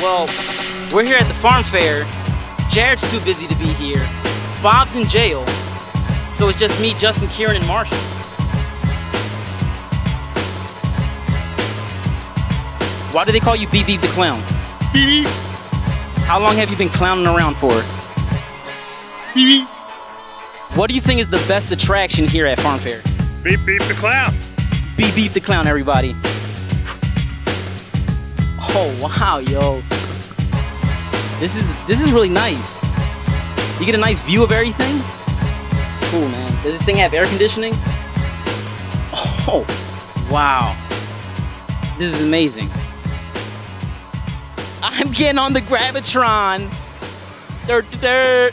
Well, we're here at the farm fair. Jared's too busy to be here. Bob's in jail. So it's just me, Justin, Kieran, and Marshall. Why do they call you Beep Beep the Clown? Beep How long have you been clowning around for? beep What do you think is the best attraction here at Farm Fair? beep beep the clown. Beep Beep the Clown, everybody. Oh wow, yo. This is this is really nice. You get a nice view of everything. Cool, man. Does this thing have air conditioning? Oh, wow. This is amazing. I'm getting on the Gravitron. Dirt, dirt.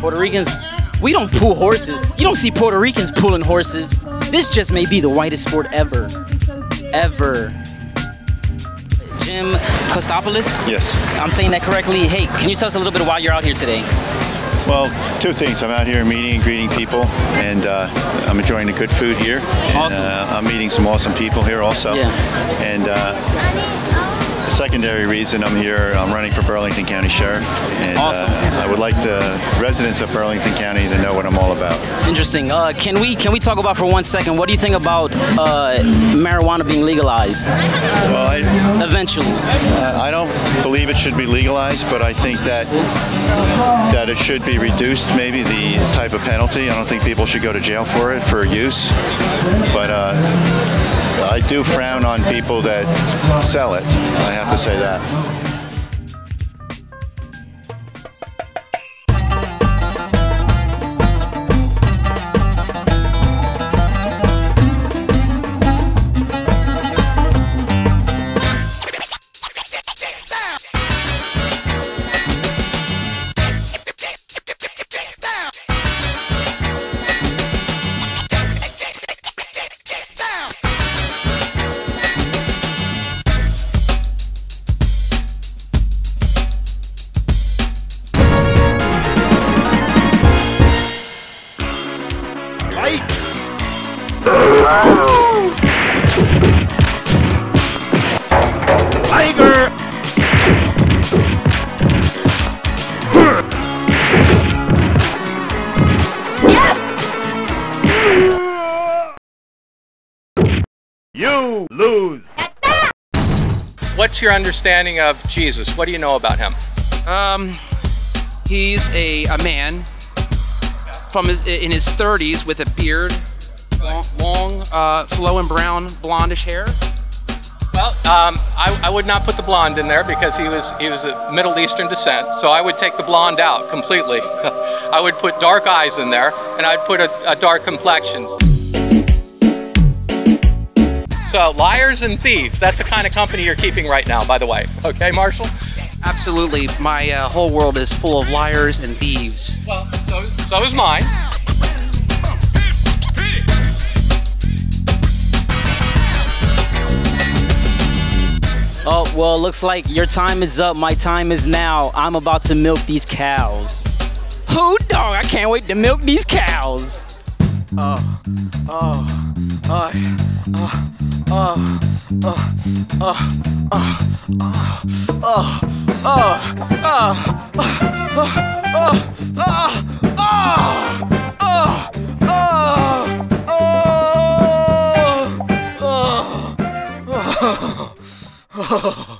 Puerto Ricans, we don't pull horses. You don't see Puerto Ricans pulling horses. This just may be the whitest sport ever. Ever. Jim Kostopoulos? Yes. I'm saying that correctly. Hey, can you tell us a little bit why you're out here today? Well, two things. I'm out here meeting and greeting people, and uh, I'm enjoying the good food here. And, Awesome. Uh, I'm meeting some awesome people here also. Yeah. And uh, secondary reason I'm here, I'm running for Burlington County Sheriff. And Awesome. uh, I would like the residents of Burlington County to know what I'm all about. Interesting. Uh, can we can we talk about for one second? What do you think about uh, marijuana being legalized Well, I, eventually? Uh, I don't believe it should be legalized, but I think that that it should be reduced, maybe the type of penalty. I don't think people should go to jail for it for use, but uh, I do frown on people that sell it. I have to say that. You lose. What's your understanding of Jesus? What do you know about him? Um, he's a, a man from his in his 30s with a beard, long, long uh, flowing brown blondish hair. Well, um, I, I would not put the blonde in there because he was he was of Middle Eastern descent. So I would take the blonde out completely. I would put dark eyes in there, and I'd put a, a dark complexion. So liars and thieves. That's the kind of company you're keeping right now, by the way. Okay, Marshall. Absolutely, my uh, whole world is full of liars and thieves. Well, so, so is mine. Oh, well, looks like your time is up. My time is now. I'm about to milk these cows. Who dog? I can't wait to milk these cows. Oh, oh, oh, oh, oh, oh, oh, oh, oh, oh, oh, oh, oh, oh,